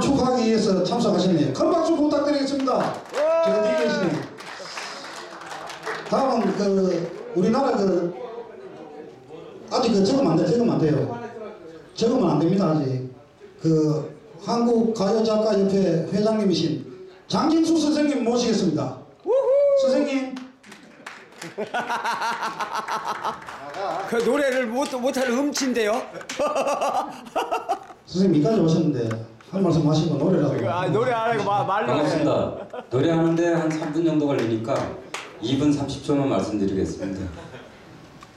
축하하기 위해서 참석하셨네요. 큰 박수 부탁드리겠습니다. 제가 뒤에 계시네요. 다음은 그 우리나라 그 아직 그 적으면 안 돼, 적으면 안 돼요. 적으면 안 됩니다 아직. 그 한국 가요 작가 협회 회장님이신 장진수 선생님 모시겠습니다. 선생님. 그 노래를 못 못할 음치인데요. 선생님 이까지 오셨는데 할 말씀 하시고 노래라도. 아 노래 안 하고 마- 말로 해. 반갑습니다. 노래하는데 한 3분 정도 걸리니까 2분 30초만 말씀드리겠습니다.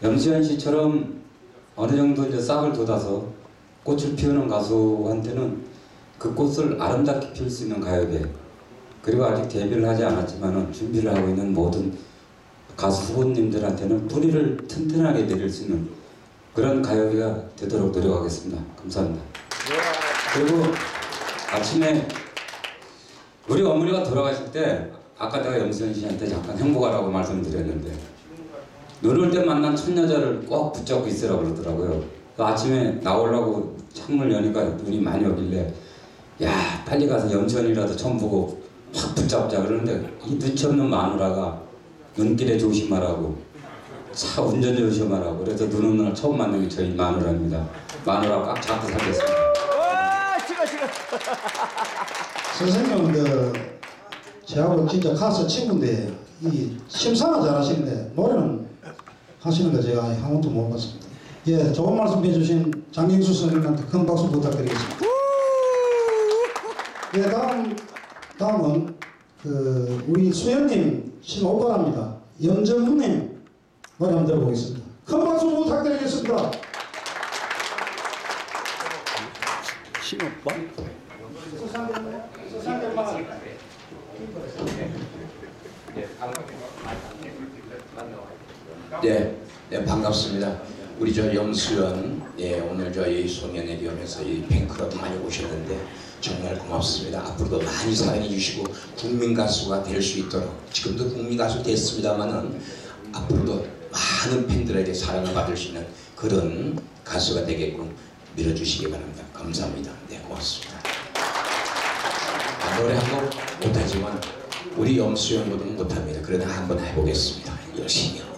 염수현 씨처럼 어느 정도 이제 싹을 돋아서 꽃을 피우는 가수한테는 그 꽃을 아름답게 피울 수 있는 가요계 그리고 아직 데뷔를 하지 않았지만 준비를 하고 있는 모든 가수 후보님들한테는 뿌리를 튼튼하게 내릴 수 있는 그런 가요계가 되도록 노력하겠습니다. 감사합니다. 그리고 아침에 우리 어머니가 돌아가실 때 아까 내가 염수현 씨한테 잠깐 행복하라고 말씀드렸는데 눈 올 때 만난 첫 여자를 꼭 붙잡고 있으라 그러더라고요. 그 아침에 나오려고 창문을 여니까 눈이 많이 오길래 야 빨리 가서 염수현이라도 처음 보고 확 붙잡자 그러는데 이 눈치 없는 마누라가 눈길에 조심하라고 차 운전 조심하라고 그래서 눈 오는 날 처음 만난 게 저희 마누라입니다. 마누라 꽉 잡고 살겠습니다. 선생님은 그 저하고 진짜 가수 친구인데 이 심사는 잘하시는데 노래는 하시는 거 제가 한 번도 못 봤습니다. 예, 좋은 말씀 해주신 장경수 선생님한테 큰 박수 부탁드리겠습니다. 예, 다음 다음은 그 우리 수현님 신오빠랍니다. 연정훈님 노래 한번 들어보겠습니다. 큰 박수 부탁드리겠습니다. 신오빠? 네, 네 반갑습니다. 우리 저 염수연, 예 오늘 저희 소년에 비하면서 이 팬클럽 많이 오셨는데 정말 고맙습니다. 앞으로도 많이 사랑해 주시고 국민 가수가 될 수 있도록 지금도 국민 가수 됐습니다만은 앞으로도 많은 팬들에게 사랑을 받을 수 있는 그런 가수가 되게끔 밀어주시기 바랍니다. 감사합니다. 네 고맙습니다. 아, 노래 한 곡 못하지만 우리 염수연보다는 못합니다. 그러나 한번 해보겠습니다. 열심히. 네.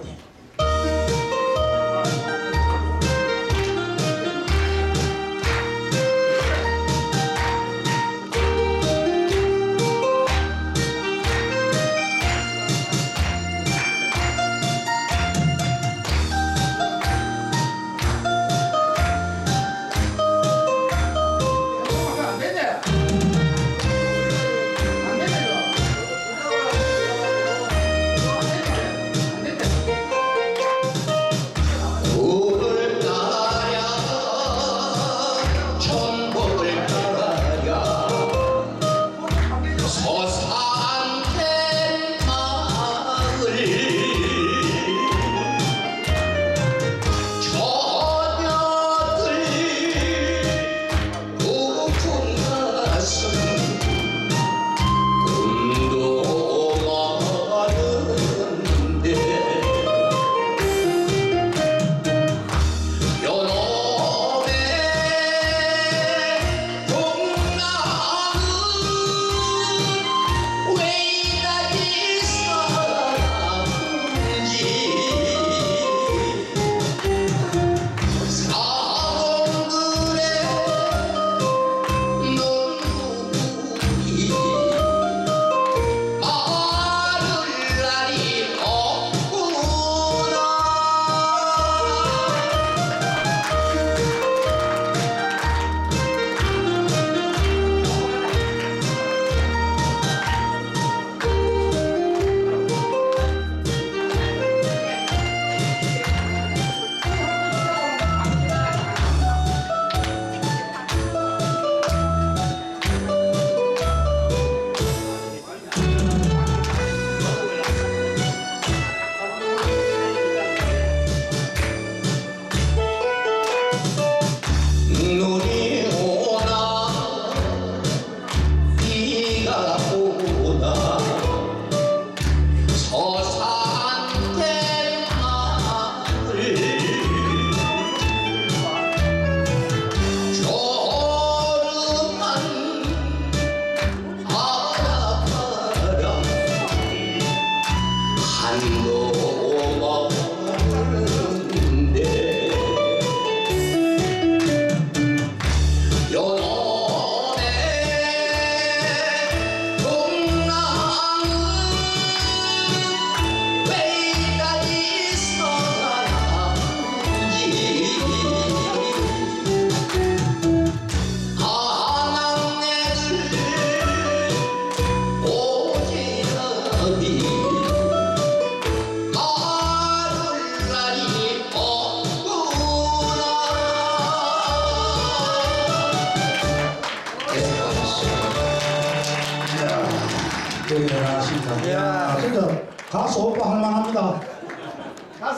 对呀谢谢大家。这个他说我爸妈妈的。他